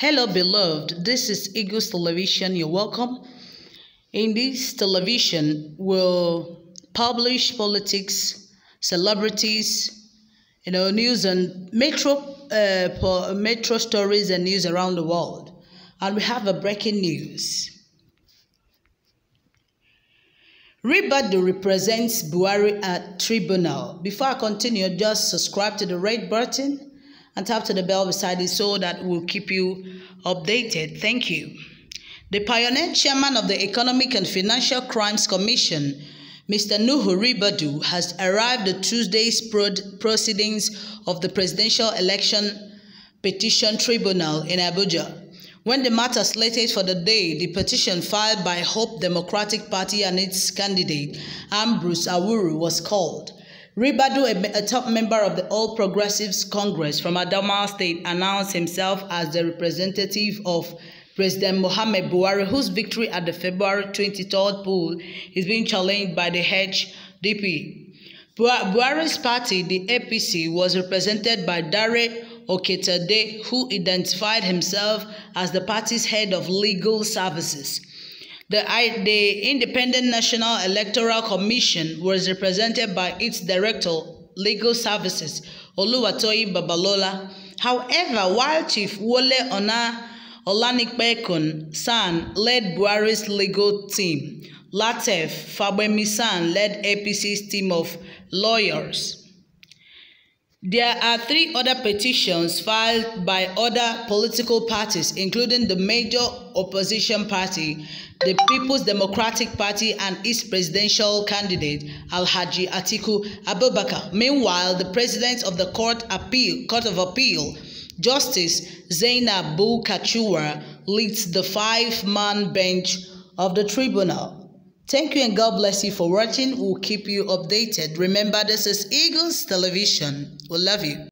Hello, beloved. This is Eagles Television. You're welcome. In this television, we'll publish politics, celebrities, you know, news and metro, uh, metro stories and news around the world. And we have a breaking news. Ribadu represents Buhari at tribunal. Before I continue, just subscribe to the red button and tap to the bell beside it so that we'll keep you updated. Thank you. The pioneer chairman of the Economic and Financial Crimes Commission, Mr. Nuhu Ribadu, has arrived at Tuesday's proceedings of the Presidential Election Petition Tribunal in Abuja. When the matter slated for the day, the petition filed by Hope Democratic Party and its candidate, Ambrose Owuru, was called. Ribadu, a, a, top member of the All Progressives Congress from Adamawa State, announced himself as the representative of President Mohamed Buhari, whose victory at the February 23rd poll is being challenged by the HDP. Buhari's party, the APC, was represented by Dare Oketade, who identified himself as the party's head of legal services. The, the Independent National Electoral Commission was represented by its Director, Legal Services, Oluwatoyi Babalola. However, while Chief Wole Ona Olanipekun San led Buhari's legal team, Lateef Fagbemi San led APC's team of lawyers. There are three other petitions filed by other political parties, including the major opposition party, the People's Democratic Party, and its presidential candidate, Alhaji Atiku Abubakar. Meanwhile, the president of the Court, Appeal, Court of Appeal, Justice Zainab Kachua, leads the five-man bench of the tribunal. Thank you and God bless you for watching. We'll keep you updated. Remember, this is Eagles Television. We love you.